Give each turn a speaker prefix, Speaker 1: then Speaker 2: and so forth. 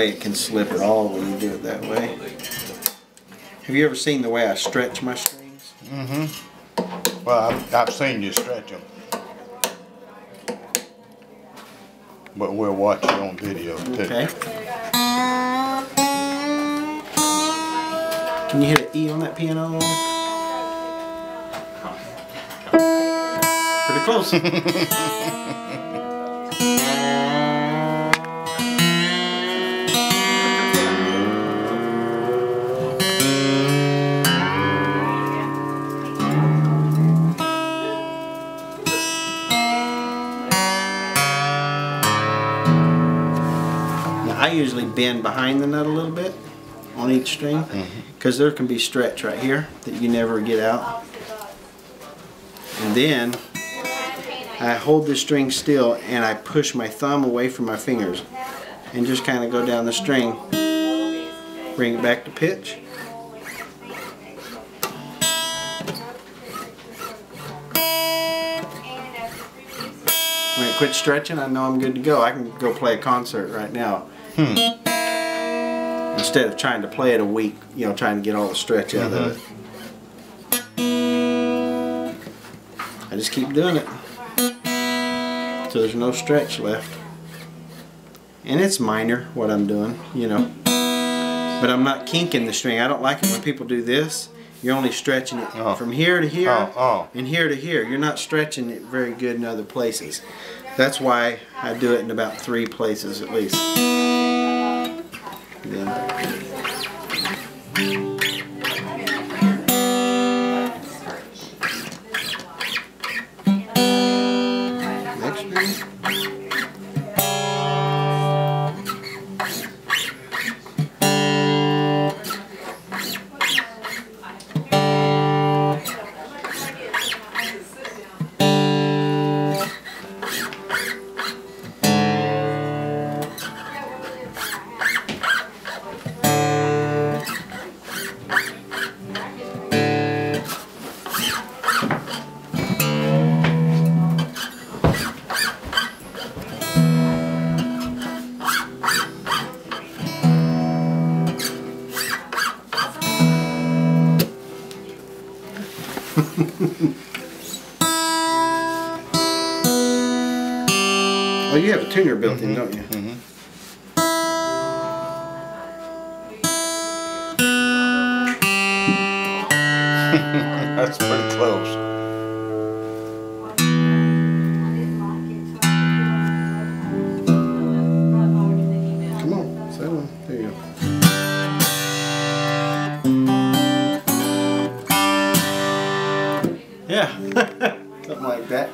Speaker 1: It can slip at all when you do it that way. Have you ever seen the way I stretch my strings?
Speaker 2: Mm-hmm. Well, I've, I've seen you stretch them. But we'll watch it on video too.
Speaker 1: Okay. Can you hit an E on that piano? Pretty close. I usually bend behind the nut a little bit on each string mm-hmm. because there can be stretch right here that you never get out. And then I hold the string still and I push my thumb away from my fingers and just kind of go down the string. Bring it back to pitch. When it quits stretching, I know I'm good to go. I can go play a concert right now. Hmm. Instead of trying to play it a week, you know, trying to get all the stretch out of it. Mm-hmm. I just keep doing it. So there's no stretch left. And it's minor what I'm doing, you know. But I'm not kinking the string. I don't like it when people do this. You're only stretching it
Speaker 2: Oh.
Speaker 1: from here to here
Speaker 2: Oh, oh.
Speaker 1: and here to here. You're not stretching it very good in other places. That's why I do it in about three places at least. Oh, you have a tuner built in, mm-hmm. don't you? Mm-hmm.
Speaker 2: That's pretty close.
Speaker 1: Yeah, something like that.